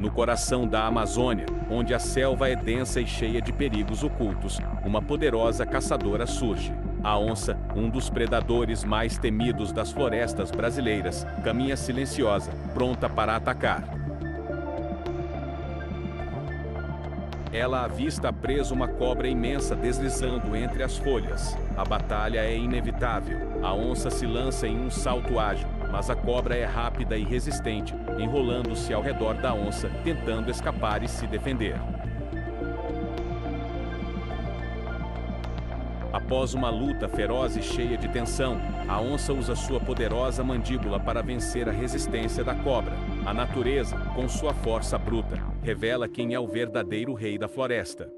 No coração da Amazônia, onde a selva é densa e cheia de perigos ocultos, uma poderosa caçadora surge. A onça, um dos predadores mais temidos das florestas brasileiras, caminha silenciosa, pronta para atacar. Ela avista presa uma cobra imensa deslizando entre as folhas. A batalha é inevitável. A onça se lança em um salto ágil, mas a cobra é rápida e resistente, enrolando-se ao redor da onça, tentando escapar e se defender. Após uma luta feroz e cheia de tensão, a onça usa sua poderosa mandíbula para vencer a resistência da cobra. A natureza, com sua força bruta, revela quem é o verdadeiro rei da floresta.